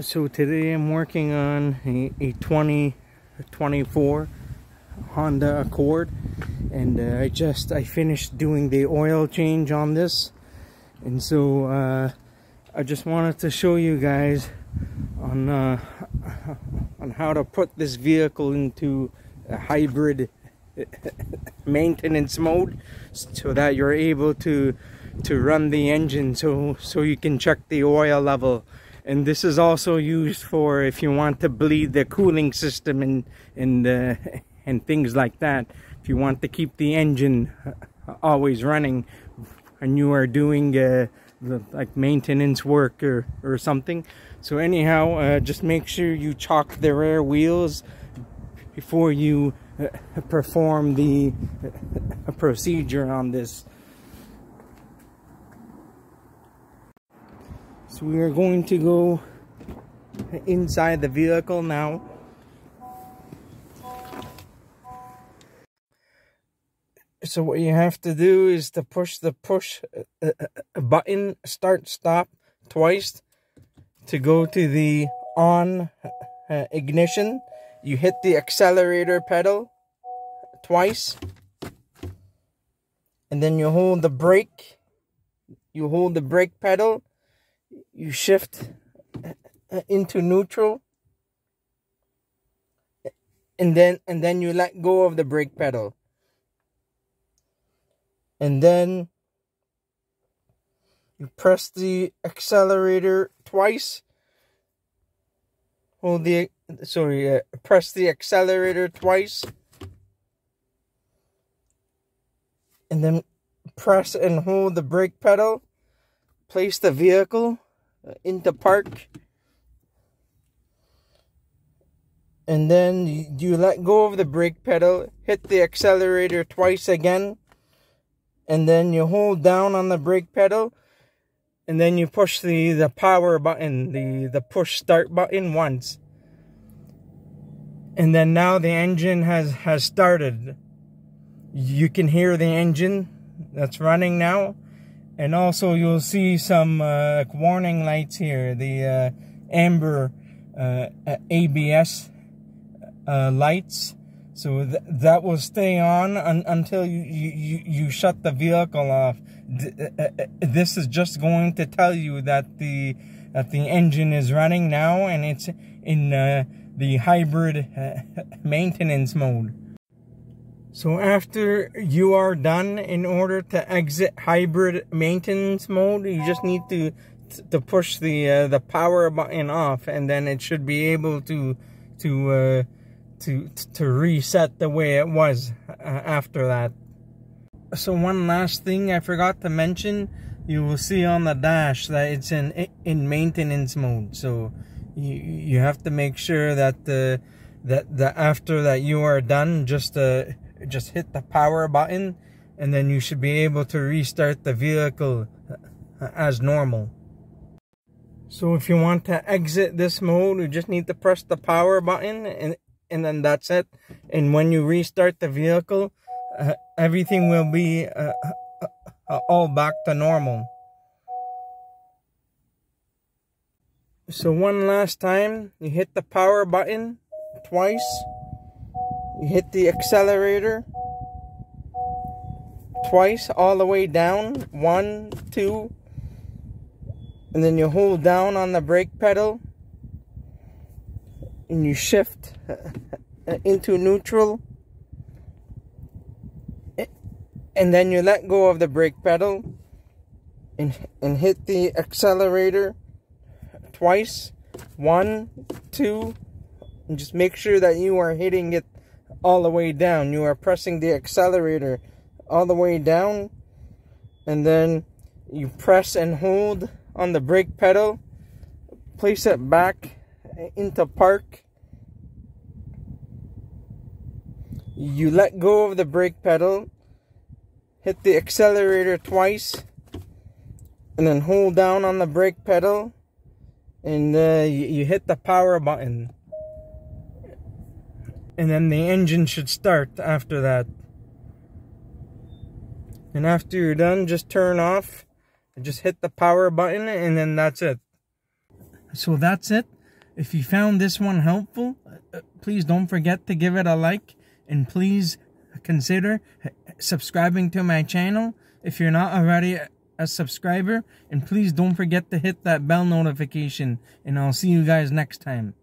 so today I'm working on a, a 2024 Honda Accord and uh, I just I finished doing the oil change on this. And so uh, I just wanted to show you guys on uh, on how to put this vehicle into a hybrid maintenance mode so that you're able to to run the engine. So so you can check the oil level and this is also used for if you want to bleed the cooling system and and uh, and things like that. If you want to keep the engine uh, always running and you are doing uh, like maintenance work or or something. So anyhow uh, just make sure you chock the rear wheels before you uh, perform the uh, procedure on this So we are going to go inside the vehicle now. So what you have to do is to push the push uh, uh, button start stop twice to go to the on uh, ignition. You hit the accelerator pedal twice and then you hold the brake. You hold the brake pedal you shift into neutral and then and then you let go of the brake pedal. And then you press the accelerator twice. Hold the sorry uh, press the accelerator twice. And then press and hold the brake pedal. Place the vehicle uh, into park. And then you let go of the brake pedal hit the accelerator twice again and then you hold down on the brake pedal and then you push the the power button the the push start button once. And then now the engine has has started. You can hear the engine that's running now and also you'll see some uh, warning lights here. The uh, amber uh, ABS uh, lights. So th that will stay on un until you, you, you shut the vehicle off. This is just going to tell you that the that the engine is running now and it's in the hybrid maintenance mode so after you are done, in order to exit hybrid maintenance mode, you just need to to push the uh, the power button off, and then it should be able to to uh, to to reset the way it was uh, after that. So one last thing I forgot to mention, you will see on the dash that it's in in maintenance mode. So you you have to make sure that the that the after that you are done, just uh just hit the power button and then you should be able to restart the vehicle as normal. So if you want to exit this mode, you just need to press the power button and, and then that's it. And when you restart the vehicle, uh, everything will be uh, uh, uh all back to normal. So one last time, you hit the power button twice you hit the accelerator twice all the way down. One, two. And then you hold down on the brake pedal. And you shift into neutral. And then you let go of the brake pedal. And, and hit the accelerator twice. One, two. And just make sure that you are hitting it all the way down. You are pressing the accelerator all the way down. And then you press and hold on the brake pedal. Place it back into park. You let go of the brake pedal. Hit the accelerator twice. And then hold down on the brake pedal. And uh, you, you hit the power button and then the engine should start after that. And after you're done, just turn off, and just hit the power button, and then that's it. So that's it. if you found this one helpful, uh, please don't forget to give it a like and please consider subscribing to my channel if you're not already a subscriber and please don't forget to hit that bell notification and I'll see you guys next time.